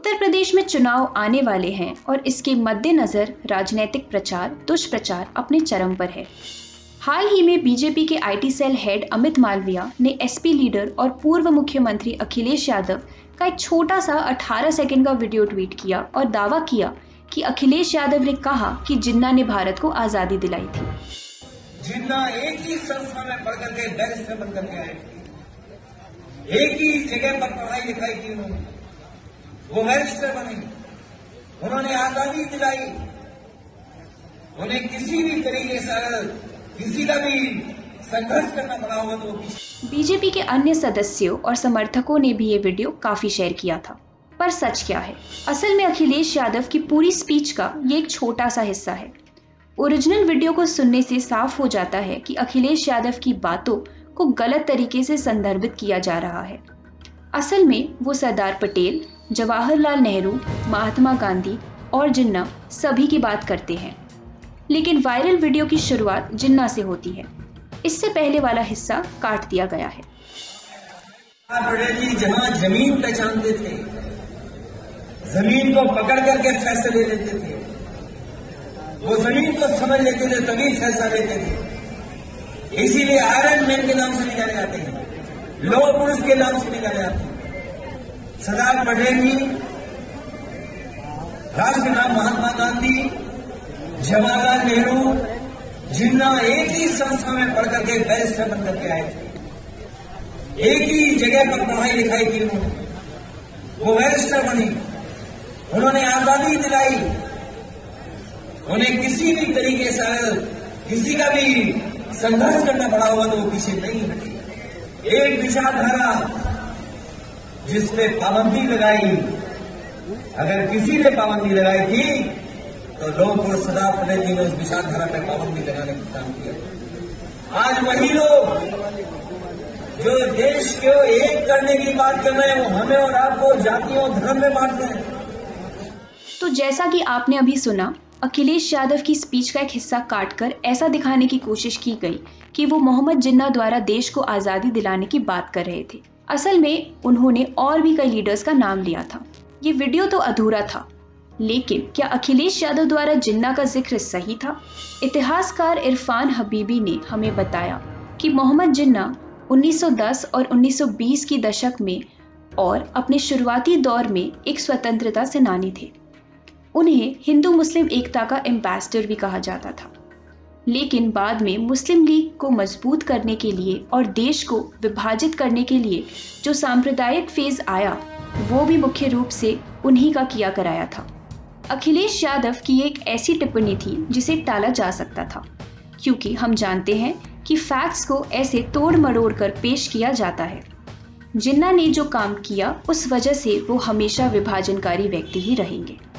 उत्तर प्रदेश में चुनाव आने वाले हैं और इसके मद्देनजर राजनीतिक प्रचार, दुष्प्रचार अपने चरम पर है। हाल ही में बीजेपी के IT cell head Amit Malviya ने एसपी लीडर और पूर्व मुख्यमंत्री अखिलेश यादव का एक छोटा सा 18 सेकंड का वीडियो ट्वीट किया और दावा किया कि अखिलेश यादव ने कहा कि जिन्ना ने भारत को आज़ादी दिलाई थी। जिन्ना एक ही संस्था में पढ़ करके बैरिस्टर बन करके आए एक ही जगह पर पढ़ाई लिखाई की उन्होंने। वो बैरिस्टर बने। उन्होंने आज़ादी दिलाई। उन्हें किसी भी तरीके से, किसी का भी संघर्ष करना पड़ा होगा तो बीजेपी के अन्य सदस्यों और समर्थकों ने भी ये वीडियो काफ़ी शेयर किया था। पर सच क्या है? असल में अखिलेश यादव की पूरी स्पीच का ये एक छोटा सा हिस्सा है। ओरिजिनल वीडियो को सुनने से साफ़ हो जाता है कि अखिलेश यादव की बातों को गलत तरीके से संदर्भित किया जा रहा है। असल में वो सरदार पटेल जवाहरलाल नेहरू, महात्मा गांधी और जिन्ना सभी की बात करते हैं। लेकिन वायरल वीडियो की शुरुआत जिन्ना से होती है। इससे पहले वाला हिस्सा काट दिया गया है। ज़मीन पहचानते थे। ज़मीन को पकड़ करके फैसले लेते थे। वो ज़मीन को समझ लेते थे, तभी फैसला लेते थे। इसीलिए आयरन मैन के नाम से निकाले जाते हैं। लोह पुरुष के नाम से निकाले जाते हैं। सरदार पटेल जी राष्ट्रपिता महात्मा गांधी, जवाहरलाल नेहरू, जिन्ना एक ही संस्था में पढ़ करके बैरिस्टर बन करके आए थे। एक ही जगह पर पढ़ाई लिखाई की उन्होंने। वो बैरिस्टर बनी उन्होंने आज़ादी दिलाई। उन्हें किसी भी तरीके से, किसी का भी संघर्ष करना पड़ा हुआ तो वो पीछे नहीं हटे। एक विचारधारा जिसपे पाबंदी लगाई, अगर किसी ने पाबंदी लगाई थी तो लोग को सदा पटेल जी उस विचारधारा पर पाबंदी लगाने का काम किया। आज वही लोग, जो देश को एक करने की बात कर रहे हैं, वो हमें और आपको जातियों धर्म में बांटते हैं। तो जैसा कि आपने अभी सुना, अखिलेश यादव की स्पीच का एक हिस्सा काटकर ऐसा दिखाने की कोशिश की गई कि वो मोहम्मद जिन्ना द्वारा देश को आज़ादी दिलाने की बात कर रहे थे। असल में उन्होंने और भी कई लीडर्स का नाम लिया था। ये वीडियो तो अधूरा था, लेकिन क्या अखिलेश यादव द्वारा जिन्ना का ज़िक्र सही था? इतिहासकार इरफान हबीबी ने हमें बताया कि मोहम्मद जिन्ना 1910 और 1920 की दशक में और अपने शुरुआती दौर में एक स्वतंत्रता सेनानी थे। उन्हें हिंदू मुस्लिम एकता का एम्बेसडर भी कहा जाता था। लेकिन बाद में मुस्लिम लीग को मज़बूत करने के लिए और देश को विभाजित करने के लिए जो सांप्रदायिक फ़ेज़ आया, वो भी मुख्य रूप से उन्हीं का किया कराया था। अखिलेश यादव की एक ऐसी टिप्पणी थी, जिसे टाला जा सकता था, क्योंकि हम जानते हैं कि फैक्ट्स को ऐसे तोड़ मरोड़ कर पेश किया जाता है। जिन्ना ने जो काम किया, उस वजह से वो हमेशा विभाजनकारी व्यक्ति ही रहेंगे।